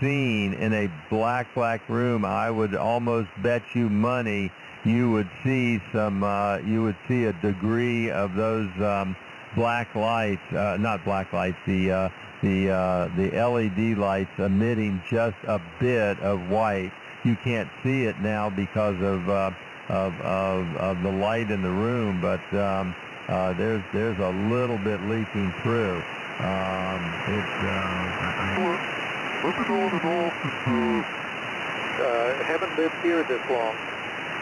seen in a black, black room, I would almost bet you money you would see some, uh, you would see a degree of those um, black lights, uh, not black lights, the uh, the uh, the LED lights emitting just a bit of white. You can't see it now because of uh, of, of, of the light in the room, but um, uh, there's there's a little bit leaking through. Um, it's uh, Looking all in all, uh, haven't lived here this long.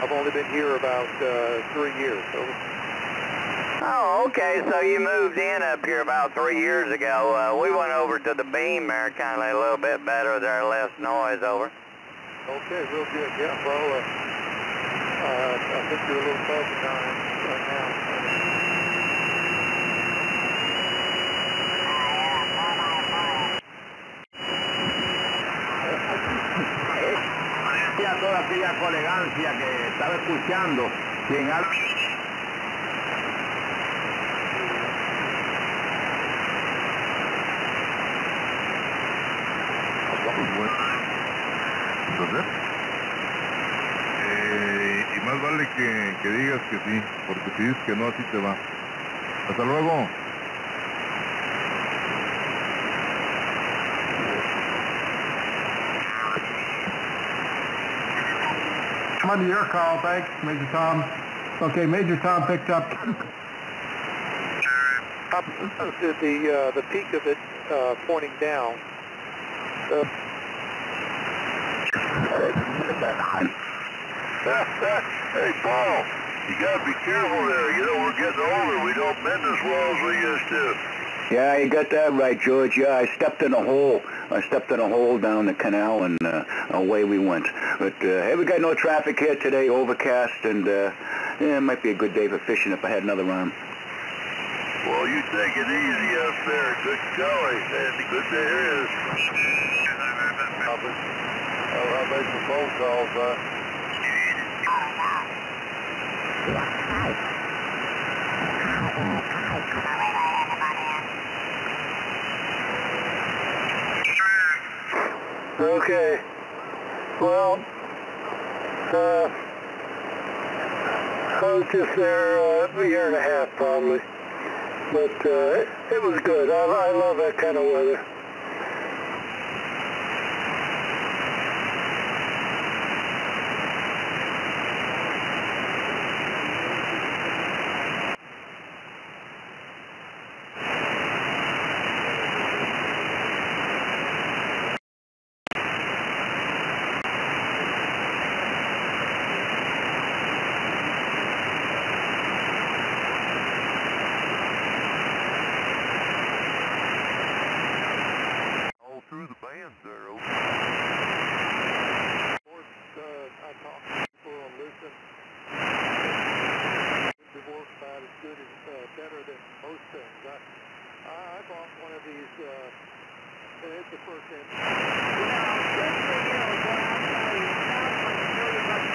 I've only been here about uh, three years. So. Oh, okay. So you moved in up here about three years ago. Uh, we went over to the beam there, kind of a little bit better. There, less noise over. Okay, real good. Yeah, well, uh, uh, I think you're a little fuzzy on it right now. Aquella colegancia que estaba escuchando quien ha... Entonces, eh, y más vale que, que digas que sí, porque si dices que no, así te va. Hasta luego. I'm under your call, thanks, Major Tom. Okay, Major Tom picked up. Up to the uh, the peak of it uh, pointing down. Uh, hey, Paul, you gotta be careful there. You know, we're getting older. We don't bend as well as we used to. Yeah, you got that right, George. Yeah, I stepped in a hole. I stepped in a hole down the canal and uh, away we went. But uh, hey, we got no traffic here today, overcast, and uh, yeah, it might be a good day for fishing if I had another arm. Well, you take it easy up there. Good golly, Sandy. Good to hear you. I'll, be, I'll, I'll make some phone calls. Uh, Okay. Well, uh, I was just there uh, a year and a half probably, but uh, it was good. I, I love that kind of weather. uh, and it's the first inning. You know, good for you. Go outside. It sounds like a million bucks.